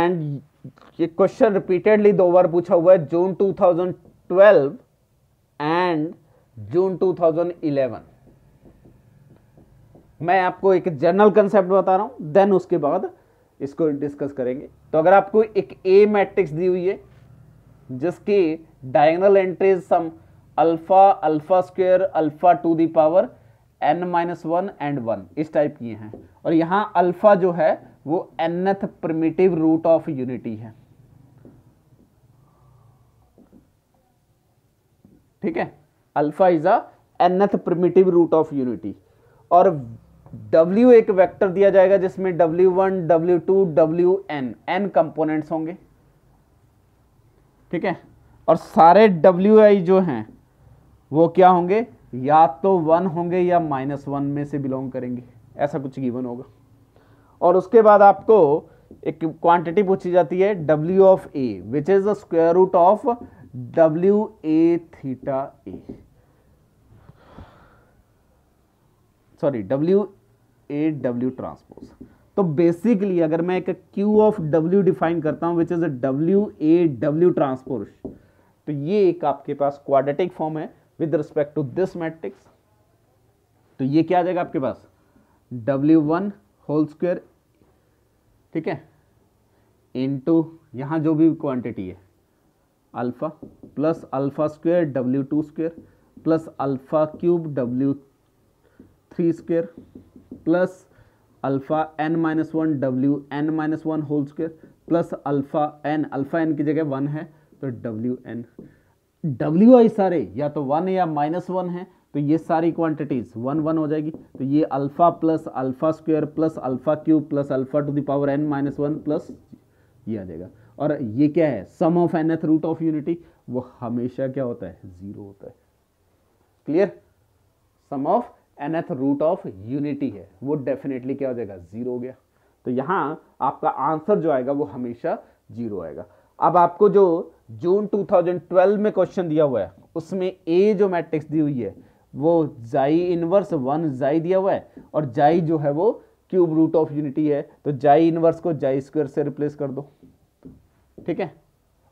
And ये question repeatedly दो बार पूछा हुआ है जून 2012 एंड जून 2011 मैं आपको एक जनरल कंसेप्ट बता रहा हूँ देन उसके बाद इसको डिस्कस करेंगे। तो अगर आपको एक ए मैट्रिक्स दी हुई है, जिसकी diagonal entries sum alpha alpha square alpha to the power n minus one and one इस टाइप की हैं। और यहाँ अल्फ़ा जो है वो nth primitive root of unity है। ठीक है? Alpha is a nth primitive root of unity और W एक वेक्टर दिया जाएगा जिसमें W1, W2, Wn n components होंगे। ठीक है? और सारे Wi जो हैं वो क्या होंगे? या तो वन होंगे या माइनस वन में से बिलोंग करेंगे। ऐसा कुछ गिवन होगा। और उसके बाद आपको एक क्वांटिटी पूछी जाती है W of A which is the square root of W A theta A sorry W A W transpose तो बेसिकली अगर मैं एक क्यू ऑफ़ डब्ल्यू डिफाइन करता हूँ which is W A W transpose तो ये एक आपके पास क्वाड्रेटिक फॉर्म है with respect to this matrix तो ये क्या आ जाएगा आपके पास? डब्ल्यू वन होल स्क्वेयर ठीक है? इनटू यहाँ जो भी क्वांटिटी है alpha plus alpha square W two square plus alpha cube W three square plus alpha n minus one W n minus one whole square plus alpha n alpha n की जगह one है तो W N W I सारे, या तो one या minus one है तो ये सारी क्वांटिटीज वन वन हो जाएगी। तो ये alpha plus alpha square plus alpha cube plus alpha to the power n minus one plus ये आ जाएगा। और ये क्या है? Sum of nth root of unity वो हमेशा क्या होता है? ज़ीरो होता है। Clear sum of nth root of unity है। वो डेफिनेटली क्या हो जाएगा? ज़ीरो हो गया। तो यहाँ आपका आंसर जो आएगा, वो हमेशा ज़ीरो आएगा। अब आपको जो जून 2012 में क्वेश्चन दिया हुआ है, उसमें ए जो मैट्रिक्स दी हुई है वो जाई इनवर्स वन जाई दिया हुआ है और जाई जो है वो क्यूब रूट ऑफ़ यूनिटी है। तो जाई इनवर्स को जाई स्क्वायर से रिप्लेस कर दो। ठीक है?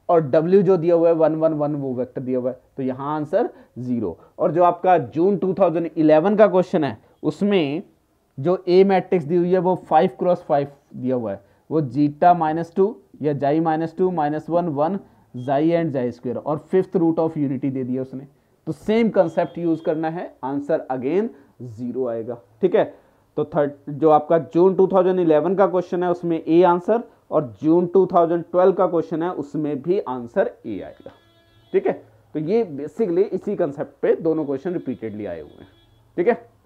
और W जो दिया हुआ है वन वन वन वो वेक्टर दिया हुआ है। तो यहाँ आंसर ज़ीरो और जो आपका जून 2011 का क्वेश्चन है, उसमें जो ए मैट्रिक्स दी हुई है, वो फाइव क्रॉस फाइव दिया हुआ है। वो जीटा माइनस टू या जाई minus two minus one one जाई एंड जाई स्क्वेयर और फिफ्थ रूट ऑफ़ यूनिटी दे दिया उसने। तो सेम कंसेप्ट यूज़ करना है। आंसर अगेन ज़ीरो आएगा। ठीक है? तो थर्ड जो आपका जून 2011 का क्वेश्चन है, उसमें ए आंसर और जून 2012 का क्वेश्चन है, उसमें भी आंसर ए आएगा। ठीक है? तो ये बेसिकली इसी कंसेप्ट दोनों क्वेश्चन रिपीटेडली आए हुए हैं। ठीक है?